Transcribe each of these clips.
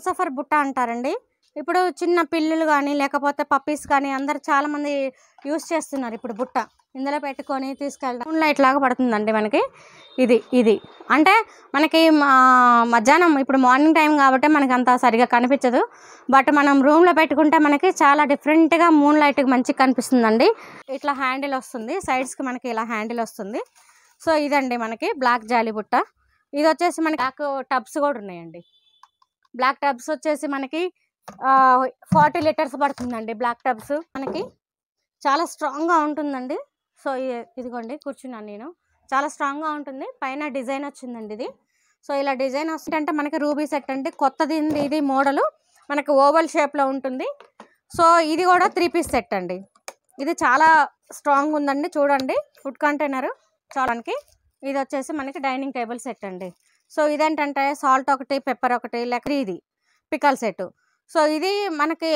Suffer బుట్ట అంటారండి. ఇప్పుడు చిన్న పిల్లులు కానీ లేకపోతే పప్పీస్ కానీ అందరు చాలామంది యూస్ చేస్తున్నారు ఇప్పుడు బుట్ట. ఇందులో పెట్టుకొని తీసుకెళ్ళడం మూన్ లైట్ లాగా పడుతుందండి మనకి. ఇది ఇది. అంటే మనకి మా- మధ్యాహ్నం ఇప్పుడు మార్నింగ్ టైం కాబట్టి మనకి అంత సరిగా కనిపించదు. బట్ మనం రూమ్లో పెట్టుకుంటే మనకి చాలా డిఫరెంట్గా మూన్ లైట్ మంచిగా కనిపిస్తుందండి. ఇట్లా హ్యాండిల్ వస్తుంది. సైడ్స్కి మనకి ఇలా హ్యాండిల్ వస్తుంది. సో ఇదండి మనకి బ్లాక్ జాలి బుట్ట. ఇది వచ్చేసి మనకి బ్లాక్ టబ్స్ కూడా ఉన్నాయండి. బ్లాక్ టబ్స్ వచ్చేసి మనకి ఫార్టీ లీటర్స్ పడుతుందండి బ్లాక్ టబ్స్ మనకి చాలా స్ట్రాంగ్గా ఉంటుందండి. సో ఇదిగోండి కూర్చున్నాను నేను. చాలా స్ట్రాంగ్గా ఉంటుంది. పైన డిజైన్ వచ్చిందండి ఇది. సో ఇలా డిజైన్ వస్తుందంటే మనకి రూబీ సెట్ అంటే కొత్తది ఇది మోడలు. మనకి ఓవల్ షేప్లో ఉంటుంది. సో ఇది కూడా త్రీ పీస్ సెట్ అండి. ఇది చాలా స్ట్రాంగ్ ఉందండి. చూడండి ఫుడ్ కంటైనర్ చూడడానికి ఇది వచ్చేసి మనకి డైనింగ్ టేబుల్ సెట్ అండి. సో ఇదేంటంటే సాల్ట్ ఒకటి పెప్పర్ ఒకటి లేక ఇది పికల్ సెట్. సో ఇది మనకి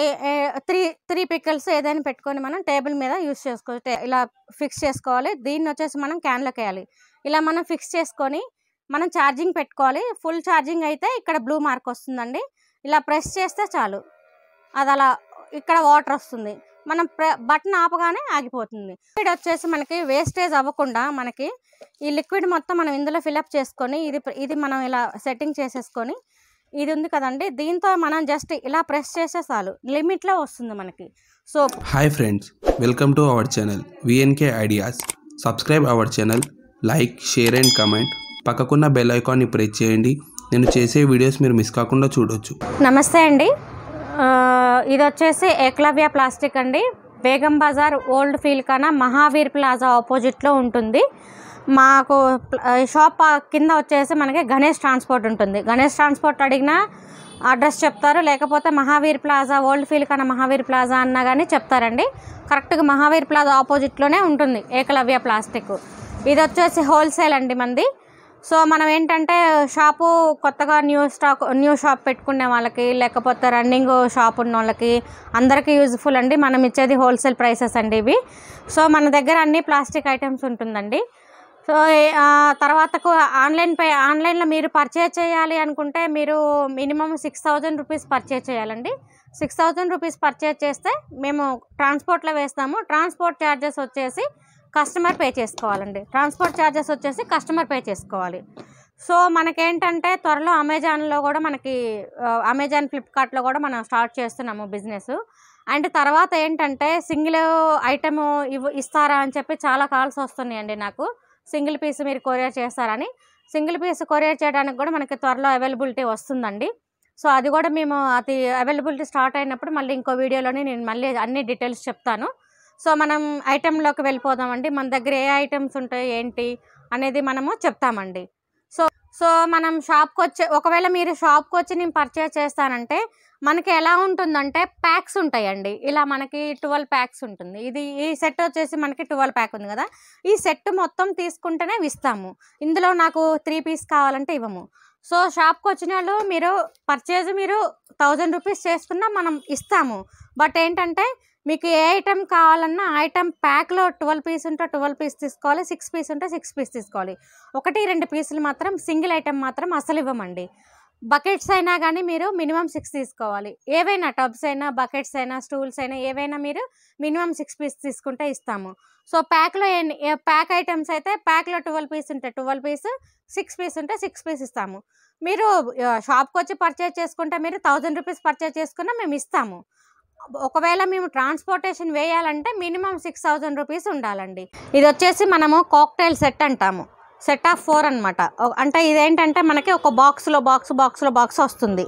త్రీ త్రీ పికల్స్ ఏదైనా పెట్టుకొని మనం టేబుల్ మీద యూస్ చేసుకోవచ్చు ఇలా ఫిక్స్ చేసుకోవాలి. దీన్ని వచ్చేసి మనం క్యాన్లోకి వేయాలి. ఇలా మనం ఫిక్స్ చేసుకొని మనం ఛార్జింగ్ పెట్టుకోవాలి. ఫుల్ ఛార్జింగ్ అయితే ఇక్కడ బ్లూ మార్క్ వస్తుందండి. ఇలా ప్రెస్ చేస్తే చాలు. అది అలా ఇక్కడ వాటర్ వస్తుంది. మనం ప్రె బటన్ ఆపగానే ఆగిపోతుంది. లిక్విడ్ వచ్చేసి మనకి వేస్టేజ్ అవ్వకుండా మనకి ఈ లిక్విడ్ మొత్తం మనం ఇందులో ఫిలప్ చేసుకొని ఇది ఇది మనం ఇలా సెట్టింగ్ చేసేసుకొని ఇది ఉంది కదండి దీంతో మనం జస్ట్ ఇలా ప్రెస్ చేసే చాలు. లిమిట్లో వస్తుంది మనకి. So hi friends welcome to our channel VNK ideas subscribe our channel like share and comment. పక్కకున్న bell ఐకాన్ని ప్రెస్ చేయండి. నేను చేసే వీడియోస్ మీరు మిస్ కాకుండా చూడొచ్చు. నమస్తే అండి. ఇది వచ్చేసి ఏక్లవ్య ప్లాస్టిక్ అండి. బేగం బజార్ ఓల్డ్ ఫీల్ కన్నా మహావీర్ ప్లాజా ఆపోజిట్లో ఉంటుంది. మాకు ఈ షాప్ కింద వచ్చేసి మనకి గణేష్ ట్రాన్స్పోర్ట్ ఉంటుంది. గణేష్ ట్రాన్స్పోర్ట్ అడిగినా అడ్రస్ చెప్తారు. లేకపోతే మహావీర్ ప్లాజా ఓల్డ్ ఫీల్ కన్నా మహావీర్ ప్లాజా అన్నా కానీ చెప్తారండి. కరెక్ట్గా మహావీర్ ప్లాజా ఆపోజిట్లోనే ఉంటుంది ఏకలవ్య ప్లాస్టిక్. ఇది వచ్చేసి హోల్సేల్ అండి మంది. సో మనం ఏంటంటే షాపు కొత్తగా న్యూ స్టాక్ న్యూ షాప్ పెట్టుకునే వాళ్ళకి లేకపోతే రన్నింగ్ షాప్ ఉన్న వాళ్ళకి అందరికీ యూజ్ఫుల్ అండి. మనం ఇచ్చేది హోల్సేల్ ప్రైసెస్ అండి ఇవి. సో మన దగ్గర అన్ని ప్లాస్టిక్ ఐటమ్స్ ఉంటుందండి. సో తర్వాతకు ఆన్లైన్ పే ఆన్లైన్లో మీరు పర్చేజ్ చేయాలి అనుకుంటే మీరు minimum six thousand rupees purchase చేయాలండి. సిక్స్ థౌజండ్ రూపీస్ పర్చేజ్ చేస్తే మేము ట్రాన్స్పోర్ట్లో వేస్తాము. ట్రాన్స్పోర్ట్ ఛార్జెస్ వచ్చేసి కస్టమర్ పే చేసుకోవాలండి. ట్రాన్స్పోర్ట్ ఛార్జెస్ వచ్చేసి కస్టమర్ పే చేసుకోవాలి. సో మనకేంటంటే త్వరలో అమెజాన్లో కూడా మనకి అమెజాన్ ఫ్లిప్కార్ట్లో కూడా మనం స్టార్ట్ చేస్తున్నాము బిజినెస్. అండ్ తర్వాత ఏంటంటే సింగిల్ ఐటమ్ ఇవ్ ఇస్తారా అని చెప్పి చాలా కాల్స్ వస్తున్నాయండి నాకు. సింగిల్ పీస్ మీరు కొరియర్ చేస్తారని. సింగిల్ పీస్ కొరియర్ చేయడానికి కూడా మనకి త్వరలో అవైలబిలిటీ వస్తుందండి. సో అది కూడా మేము అది అవైలబిలిటీ స్టార్ట్ అయినప్పుడు మళ్ళీ ఇంకో వీడియోలోనే నేను మళ్ళీ అన్ని డీటెయిల్స్ చెప్తాను. సో మనం ఐటెంలోకి వెళ్ళిపోదామండి. మన దగ్గర ఏ ఐటమ్స్ ఉంటాయి ఏంటి అనేది మనము చెప్తామండి. సో సో మనం షాప్కి వచ్చే ఒకవేళ మీరు షాప్కి వచ్చి నేను పర్చేస్ చేస్తానంటే మనకి ఎలా ఉంటుందంటే ప్యాక్స్ ఉంటాయండి. ఇలా మనకి ట్వెల్వ్ ప్యాక్స్ ఉంటుంది. ఇది ఈ సెట్ వచ్చేసి మనకి ట్వెల్వ్ ప్యాక్ ఉంది కదా. ఈ సెట్ మొత్తం తీసుకుంటేనే ఇస్తాము. ఇందులో నాకు త్రీ పీస్ కావాలంటే ఇవ్వము. సో షాప్కి వచ్చిన వాళ్ళు మీరు పర్చేజ్ మీరు థౌజండ్ రూపీస్ చేసుకున్నా మనం ఇస్తాము. బట్ ఏంటంటే మీకు ఏ ఐటెం కావాలన్నా ఐటెం ప్యాక్లో ట్వెల్వ్ పీస్ ఉంటే ట్వెల్వ్ పీస్ తీసుకోవాలి సిక్స్ పీస్ ఉంటే సిక్స్ పీస్ తీసుకోవాలి. ఒకటి రెండు పీసులు మాత్రం సింగిల్ ఐటెం మాత్రం అసలు ఇవ్వమండి. బకెట్స్ అయినా కానీ మీరు మినిమం సిక్స్ తీసుకోవాలి. ఏవైనా టబ్స్ అయినా బకెట్స్ అయినా స్టూల్స్ అయినా ఏవైనా మీరు మినిమం సిక్స్ పీస్ తీసుకుంటే ఇస్తాము. సో ప్యాక్లో ప్యాక్ ఐటమ్స్ అయితే ప్యాక్లో ట్వెల్వ్ పీస్ ఉంటే ట్వెల్వ్ పీస్ సిక్స్ పీస్ ఉంటే సిక్స్ పీస్ ఇస్తాము. మీరు షాప్కి వచ్చి పర్చేజ్ చేసుకుంటే మీరు థౌజండ్ రూపీస్ పర్చేజ్ చేసుకున్నా మేము ఇస్తాము. ఒకవేళ మేము ట్రాన్స్పోర్టేషన్ వేయాలంటే మినిమం సిక్స్ థౌజండ్ రూపీస్ ఉండాలండి. ఇది వచ్చేసి మనము కాక్టైల్ సెట్ అంటాము. సెట్ ఆఫ్ ఫోర్ అనమాట అంటే ఇదేంటంటే మనకి ఒక బాక్స్లో బాక్స్ బాక్స్లో బాక్స్ వస్తుంది.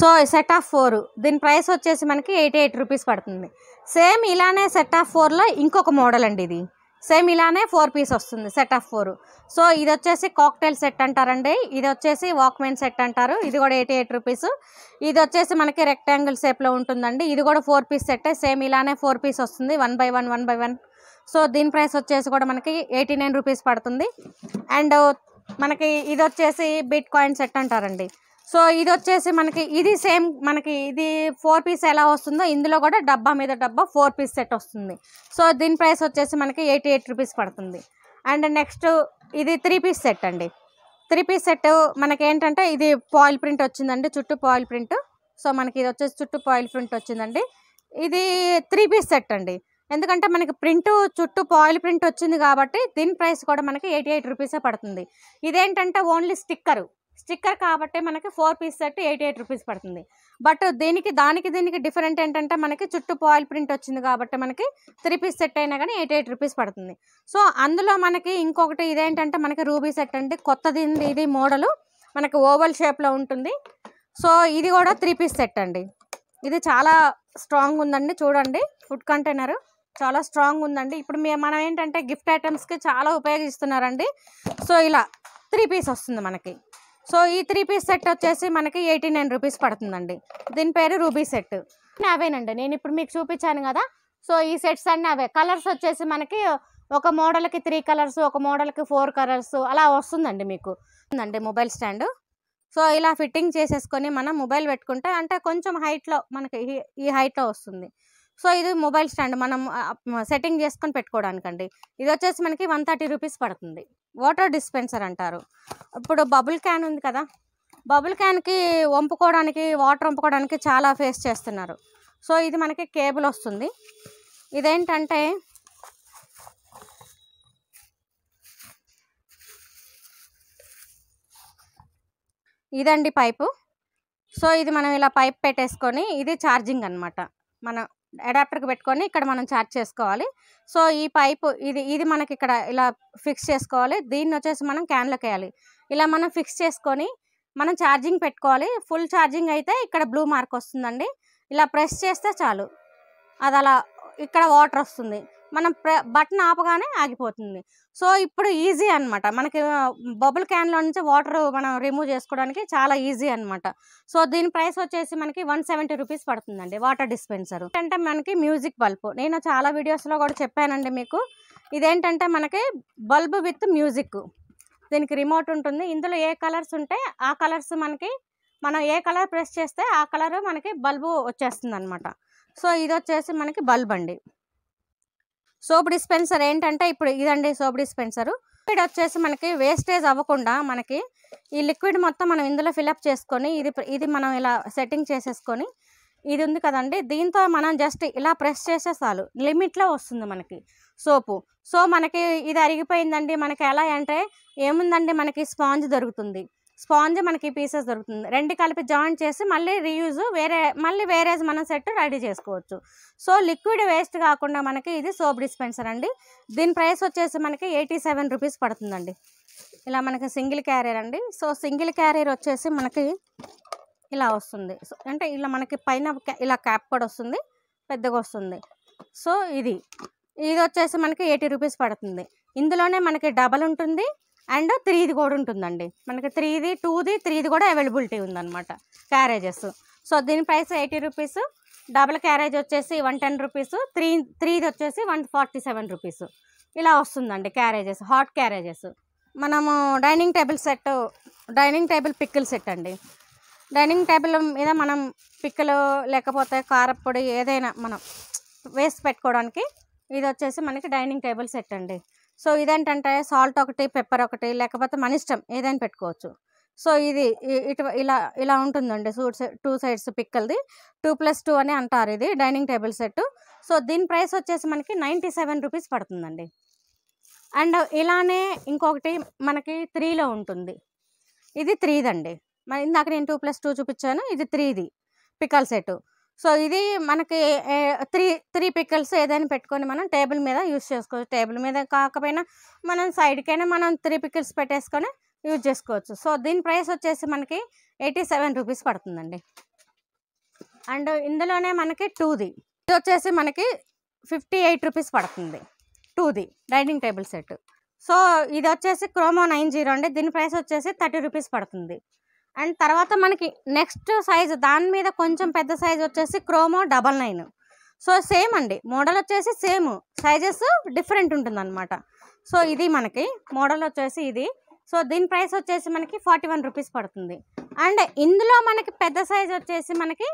సో సెట్ ఆఫ్ ఫోర్ దీని ప్రైస్ వచ్చేసి మనకి ఎయిటీ ఎయిట్ రూపీస్ పడుతుంది. సేమ్ ఇలానే సెట్ ఆఫ్ ఫోర్లో ఇంకొక మోడల్ అండి ఇది. సేమ్ ఇలానే ఫోర్ పీస్ వస్తుంది సెట్ ఆఫ్ ఫోర్ సో ఇది వచ్చేసి కాక్టైల్ సెట్ అంటారండి. ఇది వచ్చేసి వాక్మెన్ సెట్ అంటారు. ఇది కూడా ఎయిటీ ఎయిట్ రూపీస్ ఇది వచ్చేసి మనకి రెక్టాంగిల్ షేప్లో ఉంటుందండి. ఇది కూడా ఫోర్ పీస్ సెట్ సేమ్ ఇలానే ఫోర్ పీస్ వస్తుంది. One by one one by one so దీని ప్రైస్ వచ్చేసి కూడా మనకి ఎయిటీ నైన్ రూపీస్ పడుతుంది. అండ్ మనకి ఇది వచ్చేసి బిట్ కాయిన్ సెట్ అంటారండి. సో ఇది వచ్చేసి మనకి ఇది సేమ్ మనకి ఇది ఫోర్ పీస్ ఎలా వస్తుందో ఇందులో కూడా డబ్బా మీద డబ్బా ఫోర్ పీస్ సెట్ వస్తుంది. సో దీని ప్రైస్ వచ్చేసి మనకి ఎయిటీ ఎయిట్ రూపీస్ పడుతుంది. అండ్ నెక్స్ట్ ఇది త్రీ పీస్ సెట్ అండి. త్రీ పీస్ సెట్ మనకి ఏంటంటే ఇది పాయిల్ ప్రింట్ వచ్చిందండి చుట్టూ పాయిల్ ప్రింట్. సో మనకి ఇది వచ్చేసి చుట్టూ పాయిల్ ప్రింట్ వచ్చిందండి. ఇది త్రీ పీస్ సెట్ అండి. ఎందుకంటే మనకి ప్రింట్ చుట్టూ పాయిల్ ప్రింట్ వచ్చింది కాబట్టి దీని ప్రైస్ కూడా మనకి ఎయిటీ ఎయిట్ రూపీసే పడుతుంది. ఇదేంటంటే ఓన్లీ స్టిక్కరు. స్టిక్కర్ కాబట్టి మనకి four piece set eighty eight rupees పడుతుంది. బట్ దీనికి దానికి దీనికి డిఫరెంట్ ఏంటంటే మనకి చుట్టూ పాయిల్ ప్రింట్ వచ్చింది కాబట్టి మనకి త్రీ పీస్ సెట్ అయినా కానీ ఎయిటీ ఎయిట్ రూపీస్ పడుతుంది. సో అందులో మనకి ఇంకొకటి ఇదేంటంటే మనకి రూబీ సెట్ అండి. కొత్తది ఇది మోడలు. మనకి ఓవల్ షేప్లో ఉంటుంది. సో ఇది కూడా త్రీ పీస్ సెట్ అండి. ఇది చాలా స్ట్రాంగ్ ఉందండి. చూడండి ఫుడ్ కంటైనర్ చాలా స్ట్రాంగ్ ఉందండి. ఇప్పుడు మే మనం ఏంటంటే గిఫ్ట్ ఐటమ్స్కి చాలా ఉపయోగిస్తున్నారండి. సో ఇలా త్రీ పీస్ వస్తుంది మనకి. సో ఈ త్రీ పీస్ సెట్ వచ్చేసి మనకి ఎయిటీ నైన్ రూపీస్ పడుతుందండి. దీని పేరు రూబీ సెట్. అవేనండి. నేను ఇప్పుడు మీకు చూపించాను కదా. సో ఈ సెట్స్ అన్నీ అవే. కలర్స్ వచ్చేసి మనకి ఒక మోడల్కి త్రీ కలర్స్ ఒక మోడల్కి ఫోర్ కలర్స్ అలా వస్తుందండి మీకు. ఉందండి మొబైల్ స్టాండ్. సో ఇలా ఫిట్టింగ్ చేసేసుకొని మనం మొబైల్ పెట్టుకుంటే అంటే కొంచెం హైట్లో మనకి ఈ- హైట్లో వస్తుంది. సో ఇది మొబైల్ స్టాండ్. మనం సెట్టింగ్ చేసుకొని పెట్టుకోవడానికండి. ఇది వచ్చేసి మనకి వన్ థర్టీ రూపీస్ పడుతుంది. వాటర్ డిస్పెన్సర్ అంటారు. ఇప్పుడు బబుల్ క్యాన్ ఉంది కదా బబుల్ క్యాన్కి వంపుకోవడానికి వాటర్ వంపుకోవడానికి చాలా ఫేస్ చేస్తున్నారు. సో ఇది మనకి కేబుల్ వస్తుంది. ఇదేంటంటే ఇదండి పైపు. సో ఇది మనం ఇలా పైప్ పెట్టేసుకొని ఇది ఛార్జింగ్ అనమాట మన అడాప్టర్కి పెట్టుకొని ఇక్కడ మనం ఛార్జ్ చేసుకోవాలి. సో ఈ పైపు ఇది ఇది మనకి ఇక్కడ ఇలా ఫిక్స్ చేసుకోవాలి. దీన్ని వచ్చేసి మనం క్యాన్లోకి వేయాలి. ఇలా మనం ఫిక్స్ చేసుకొని మనం ఛార్జింగ్ పెట్టుకోవాలి. ఫుల్ ఛార్జింగ్ అయితే ఇక్కడ బ్లూ మార్క్ వస్తుందండి. ఇలా ప్రెస్ చేస్తే చాలు. అది అలా ఇక్కడ వాటర్ వస్తుంది. మనం బటన్ ఆపగానే ఆగిపోతుంది. సో ఇప్పుడు ఈజీ అనమాట మనకి బబుల్ క్యాన్లో నుంచి వాటర్ మనం రిమూవ్ చేసుకోవడానికి చాలా ఈజీ అనమాట సో దీని ప్రైస్ వచ్చేసి మనకి వన్ సెవెంటీ రూపీస్ పడుతుందండి వాటర్ డిస్పెన్సర్. అంటే మనకి మ్యూజిక్ బల్బ్. నేను చాలా వీడియోస్లో కూడా చెప్పానండి మీకు. ఇదేంటంటే మనకి బల్బ్ విత్ మ్యూజిక్. దీనికి రిమోట్ ఉంటుంది. ఇందులో ఏ కలర్స్ ఉంటే ఆ కలర్స్ మనకి మనం ఏ కలర్ ప్రెస్ చేస్తే ఆ కలర్ మనకి బల్బు వచ్చేస్తుంది అనమాట సో ఇది వచ్చేసి మనకి బల్బ్ అండి సోప్ డిస్పెన్సర్ ఏంటంటే ఇప్పుడు ఇదండి సోప్ డిస్పెన్సరు లిక్విడ్ వచ్చేసి మనకి వేస్టేజ్ అవ్వకుండా మనకి ఈ లిక్విడ్ మొత్తం మనం ఇందులో ఫిలప్ చేసుకొని ఇది ఇది మనం ఇలా సెట్టింగ్ చేసేసుకొని ఇది ఉంది కదండి. దీంతో మనం జస్ట్ ఇలా ప్రెస్ చేసే చాలు. లిమిట్లో వస్తుంది మనకి సోపు. సో మనకి ఇది అరిగిపోయిందండి. మనకి ఎలా అంటే ఏముందండి? మనకి స్పాంజ్ దొరుకుతుంది. స్పాంజ్ మనకి పీసెస్ దొరుకుతుంది. రెండు కలిపి జాయింట్ చేసి మళ్ళీ రీయూజ్ వేరే మళ్ళీ వేరే మనం సెట్ రెడీ చేసుకోవచ్చు. సో లిక్విడ్ వేస్ట్ కాకుండా మనకి ఇది సోప్ డిస్పెన్సర్ అండి. దీని ప్రైస్ వచ్చేసి మనకి ఎయిటీ సెవెన్ రూపీస్ పడుతుందండి. ఇలా మనకి సింగిల్ క్యారియర్ అండి. సో సింగిల్ క్యారియర్ వచ్చేసి మనకి ఇలా వస్తుంది. సో అంటే ఇలా మనకి పైన ఇలా క్యాప్ కూడా వస్తుంది. పెద్దగా వస్తుంది. సో ఇది. ఇది వచ్చేసి మనకి ఎయిటీ రూపీస్ పడుతుంది. ఇందులోనే మనకి డబల్ ఉంటుంది. అండ్ త్రీది కూడా ఉంటుందండి. మనకి త్రీది టూది త్రీది కూడా అవైలబిలిటీ ఉందన్నమాట క్యారేజెస్. సో దీని price eighty rupees. Double carriage వచ్చేసి వన్ టెన్ రూపీస్. త్రీ త్రీది వచ్చేసి వన్ ఫార్టీ సెవెన్ రూపీస్. ఇలా వస్తుందండి క్యారేజెస్ హాట్ క్యారేజెస్. మనము dining table set dining table pickle set అండి. డైనింగ్ టేబుల్ మీద మనం పిక్కలు లేకపోతే కారపొడి ఏదైనా మనం వేస్ట్ పెట్టుకోవడానికి ఇది వచ్చేసి మనకి డైనింగ్ టేబుల్ సెట్ అండి. సో ఇదేంటంటే సాల్ట్ ఒకటి పెప్పర్ ఒకటి లేకపోతే మన ఇష్టం ఏదైనా పెట్టుకోవచ్చు. సో ఇది ఇటు ఇలా ఇలా ఉంటుందండి సూట్ టూ సైడ్స్ పిక్కల్ది. టూ ప్లస్ టూ అని అంటారు ఇది డైనింగ్ టేబుల్ సెట్ సో దీని ప్రైస్ వచ్చేసి మనకి నైంటీ సెవెన్ రూపీస్ పడుతుందండి. అండ్ ఇలానే ఇంకొకటి మనకి త్రీలో ఉంటుంది. ఇది త్రీదండి. మరి ఇందాక నేను టూ ప్లస్ టూ చూపించాను ఇది త్రీది పికల్ సెట్ సో ఇది మనకి త్రీ త్రీ పికల్స్ ఏదైనా పెట్టుకొని మనం టేబుల్ మీద యూస్ చేసుకోవచ్చు. టేబుల్ మీద కాకపోయినా మనం సైడ్కైనా మనం త్రీ పికల్స్ పెట్టేసుకొని యూజ్ చేసుకోవచ్చు. సో దీని ప్రైస్ వచ్చేసి మనకి ఎయిటీ సెవెన్ రూపీస్ పడుతుందండి. అండ్ ఇందులోనే మనకి టూది. ఇది వచ్చేసి మనకి ఫిఫ్టీ ఎయిట్ రూపీస్ పడుతుంది. టూది డైనింగ్ టేబుల్ సెట్. సో ఇది వచ్చేసి క్రోమో నైన్ జీరో అండి. దీని ప్రైస్ వచ్చేసి థర్టీ రూపీస్ పడుతుంది. అండ్ తర్వాత మనకి నెక్స్ట్ సైజ్ దాని మీద కొంచెం పెద్ద సైజ్ వచ్చేసి క్రోమో డబల్ నైన్. సో సేమ్ అండి. మోడల్ వచ్చేసి సేమ్. సైజెస్ డిఫరెంట్ ఉంటుందన్నమాట. సో ఇది మనకి. మోడల్ వచ్చేసి ఇది. సో దీని ప్రైస్ వచ్చేసి మనకి ఫార్టీ వన్ రూపీస్ పడుతుంది. అండ్ ఇందులో మనకి పెద్ద సైజ్ వచ్చేసి మనకి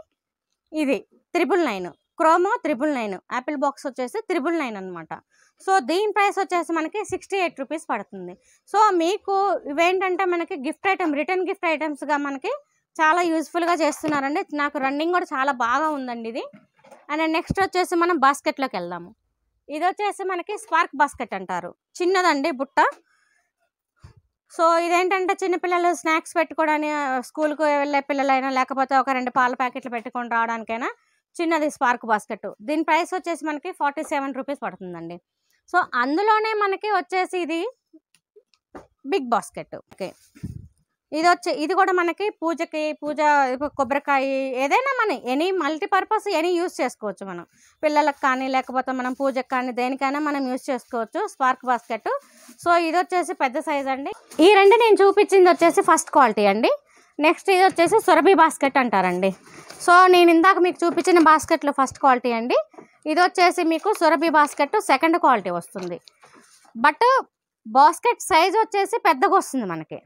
ఇది త్రిబుల్ నైన్. క్రోమో త్రిబుల్ నైన్. యాపిల్ బాక్స్ వచ్చేసి త్రిబుల్ నైన్ అనమాట సో దీని ప్రైస్ వచ్చేసి మనకి సిక్స్టీ ఎయిట్ రూపీస్ పడుతుంది. సో మీకు ఇవేంటంటే మనకి గిఫ్ట్ ఐటమ్ రిటర్న్ గిఫ్ట్ ఐటమ్స్గా మనకి చాలా యూజ్ఫుల్గా చేస్తున్నారండి. నాకు రన్నింగ్ కూడా చాలా బాగా ఉందండి ఇది. అండ్ నెక్స్ట్ వచ్చేసి మనం బాస్కెట్లోకి వెళ్దాము. ఇది వచ్చేసి మనకి స్పార్క్ బాస్కెట్ అంటారు. చిన్నదండి బుట్ట. సో ఇదేంటంటే చిన్నపిల్లలు స్నాక్స్ పెట్టుకోవడానికి స్కూల్కు వెళ్ళే పిల్లలైనా లేకపోతే ఒక రెండు పాల ప్యాకెట్లు పెట్టుకొని రావడానికైనా చిన్నది స్పార్క్ బాస్కెట్. దీని ప్రైస్ వచ్చేసి మనకి ఫార్టీ సెవెన్ రూపీస్ పడుతుందండి. సో అందులోనే మనకి వచ్చేసి ఇది బిగ్ బాస్కెట్. ఓకే. ఇది వచ్చే ఇది కూడా మనకి పూజకి పూజ కొబ్బరికాయ ఏదైనా మన ఎనీ మల్టీపర్పస్ ఎనీ యూస్ చేసుకోవచ్చు మనం. పిల్లలకు కానీ లేకపోతే మనం పూజకి కానీ దేనికైనా మనం యూస్ చేసుకోవచ్చు స్పార్క్ బాస్కెట్. సో ఇది వచ్చేసి పెద్ద సైజ్ అండి ఈ రెండు నేను చూపించింది వచ్చేసి ఫస్ట్ క్వాలిటీ అండి. నెక్స్ట్ ఇది వచ్చేసి సురభి బాస్కెట్ అంటారండి. సో నేను ఇందాక మీకు చూపించిన బాస్కెట్లో ఫస్ట్ క్వాలిటీ అండి. ఇది వచ్చేసి మీకు సురభి బాస్కెట్ సెకండ్ క్వాలిటీ వస్తుంది. బట్ బాస్కెట్ సైజ్ వచ్చేసి పెద్దగా వస్తుంది మనకి.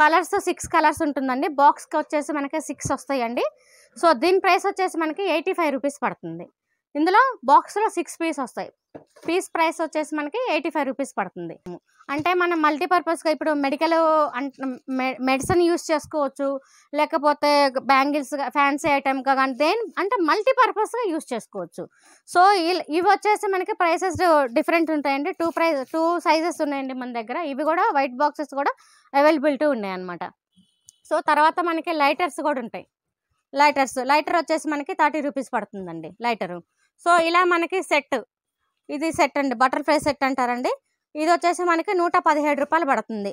కలర్స్ సిక్స్ కలర్స్ ఉంటుందండి. బాక్స్కి వచ్చేసి మనకి సిక్స్ వస్తాయండి. సో దీని ప్రైస్ వచ్చేసి మనకి ఎయిటీ ఫైవ్ రూపీస్ పడుతుంది. ఇందులో బాక్స్లో సిక్స్ పీస్ వస్తాయి. పీస్ ప్రైస్ వచ్చేసి మనకి ఎయిటీ ఫైవ్ రూపీస్ పడుతుంది. అంటే మనం మల్టీపర్పస్గా ఇప్పుడు మెడికల్ మెడిసిన్ యూస్ చేసుకోవచ్చు లేకపోతే బ్యాంగిల్స్ ఫ్యాన్సీ ఐటమ్గా కానీ దేని అంటే మల్టీపర్పస్గా యూస్ చేసుకోవచ్చు. సో ఇల్- ఇవి వచ్చేసి మనకి ప్రైసెస్ డిఫరెంట్ ఉంటాయండి. టూ ప్రైస్ టూ సైజెస్ ఉన్నాయండి మన దగ్గర. ఇవి కూడా వైట్ బాక్సెస్ కూడా అవైలబిలిటీ ఉన్నాయి అన్నమాట సో తర్వాత మనకి లైటర్స్ కూడా ఉంటాయి. లైటర్స్ లైటర్ వచ్చేసి మనకి థర్టీ రూపీస్ పడుతుందండి లైటరు. సో ఇలా మనకి సెట్ ఇది సెట్ అండి బటర్ఫ్లై సెట్ అంటారండి. ఇది వచ్చేసి మనకి నూట పదిహేడు రూపాయలు పడుతుంది.